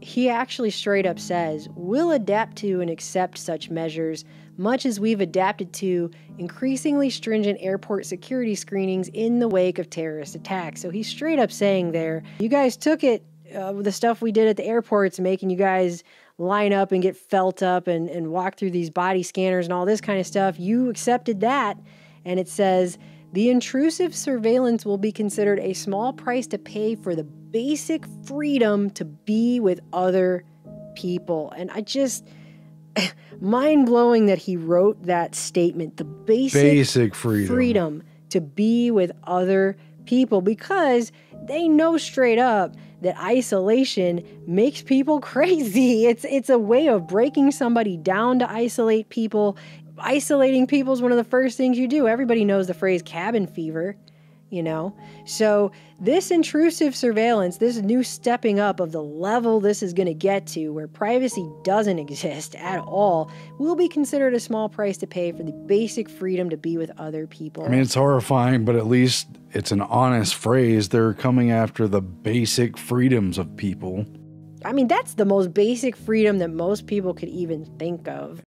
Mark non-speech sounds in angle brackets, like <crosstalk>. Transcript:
he actually straight up says, We'll adapt to and accept such measures, much as we've adapted to increasingly stringent airport security screenings in the wake of terrorist attacks. So he's straight up saying there, You guys took it, uh, the stuff we did at the airports, making you guys line up and get felt up and, and walk through these body scanners and all this kind of stuff. You accepted that. And it says, the intrusive surveillance will be considered a small price to pay for the basic freedom to be with other people. And I just <laughs> mind blowing that he wrote that statement the basic, Basic freedom. freedom to be with other people because they know straight up that isolation makes people <laughs> crazy. It's it's a way of breaking somebody down to isolate people. Isolating people is one of the first things you do. Everybody knows the phrase cabin fever you know? So, this intrusive surveillance, this new stepping up of the level this is going to get to, where privacy doesn't <laughs> exist at all, will be considered a small price to pay for the basic freedom to be with other people. I mean, it's horrifying, but at least it's an honest phrase. They're coming after the basic freedoms of people. I mean, that's the most basic freedom that most people could even think of.